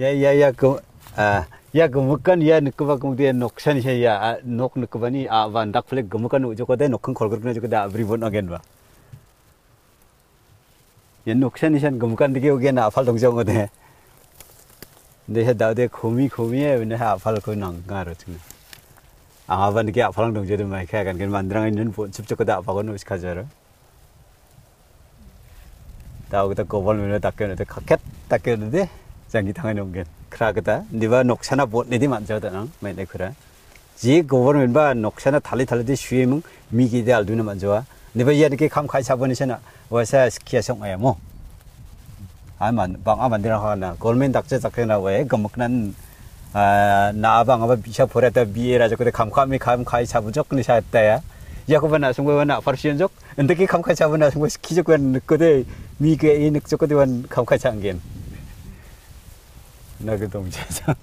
ya ya ya, ku ah ya gumukan ya nikuba kemudian noksan saya ya nok nikuba ni, a, van dak flek gumukan ujo ko de nokkan khol gurna jo da abri bon again ba. Ya noksan isan gumukan dige ogen a fal dong jong de de he da de khumi khumi e ne ha fal ko nang ga ro chung a van ge a fal dong jo de mai kha gan gen mandrang in pon chup chok da pa ko no ska jar da ko ta ko bol me ta ke ne ta khaket ta ke de. jangi tangai nonggen 크라그다 니바 녹차나 보내디 만져다 매네 그래 지 고버는 바 녹차나 달리 달리디 쉬에문 미기데 알두는 만져와 니바 이렇게 감카이 잡으니시나 와사 스키야 성아야 뭐 아만 방아 만들어 하나 골멘 닥제 작게나 왜 거먹난 아 나방 아바 비샤 보라다 비에라 저거 감카미 감카이 잡으적 근데 샤했다야 야고바나 송고바나 파르시엔적 근데 감카이 잡으나 송고 스키적 건 거데 미게 이 늑적 거데 원 감카이 장겐 那个东西上。